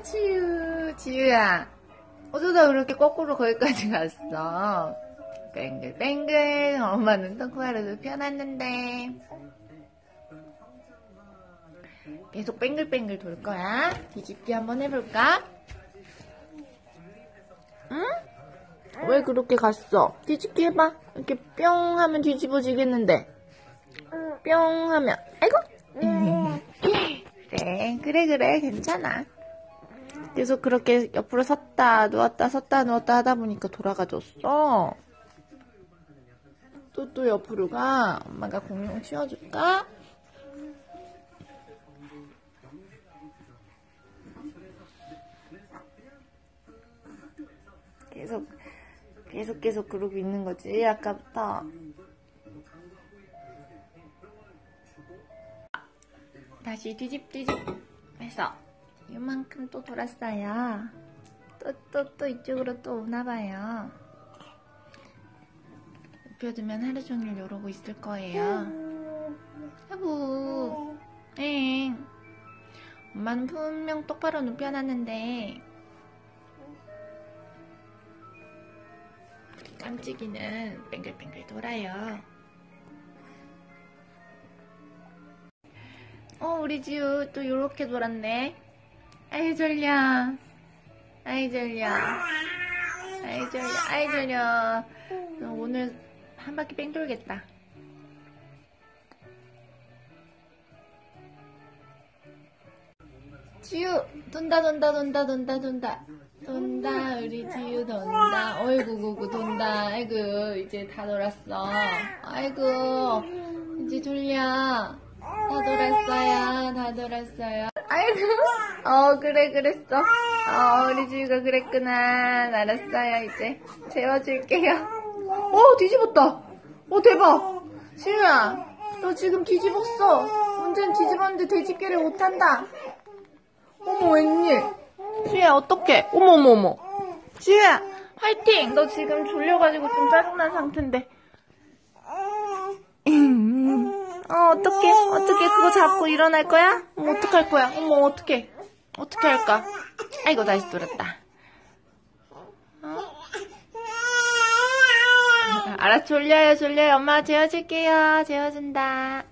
아, 지유, 지유야. 어쩌다 그렇게 거꾸로 거기까지 갔어? 뱅글뱅글, 엄마는 똥꼬하루도 펴놨는데. 계속 뱅글뱅글 돌 거야? 뒤집기 한번 해볼까? 응? 왜 그렇게 갔어? 뒤집기 해봐. 이렇게 뿅 하면 뒤집어지겠는데. 뿅 하면, 아이고! 그래, 그래, 그래, 괜찮아. 계속 그렇게 옆으로 섰다, 누웠다, 섰다, 누웠다 하다 보니까 돌아가졌어. 또, 또 옆으로 가. 엄마가 공룡 치워줄까? 계속, 계속, 계속 그러고 있는 거지, 아까부터. 다시 뒤집 뒤집 해서 이만큼 또 돌았어요. 또 또 또 이쪽으로 또 오나봐요. 눕혀두면 하루 종일 이러고 있을 거예요. 여보, 엥. 엄마는 분명 똑바로 눕혀놨는데 깜찍이는 뱅글뱅글 돌아요. 어, 우리 지우 또 요렇게 돌았네. 아이, 졸려. 아이, 졸려. 아이, 졸려. 아이, 졸려. 너 오늘 한 바퀴 뺑 돌겠다. 지우! 돈다, 돈다, 돈다, 돈다, 돈다. 돈다, 우리 지우 돈다. 어이구, 구구, 돈다. 아이고, 이제 다 돌았어. 아이고, 이제 졸려. 다 돌았어요. 다 돌았어요. 아이고. 어, 그래, 그랬어. 어, 우리 지우가 그랬구나. 알았어요, 이제. 재워줄게요. 어, 뒤집었다. 어, 대박. 지우야, 너 지금 뒤집었어. 완전 뒤집었는데 뒤집기를 못한다. 어머, 웬일. 지우야, 어떡해. 어머, 어머, 어머. 지우야, 화이팅! 너 지금 졸려가지고 좀 짜증난 상태인데. 어, 어떡해. 어떡해. 그거 잡고 일어날 거야? 어머, 어떡할 거야? 어머, 어떡해. 어떻게 할까? 아이고, 다시 돌았다. 어? 알아, 졸려요, 졸려요. 엄마 재워줄게요. 재워준다.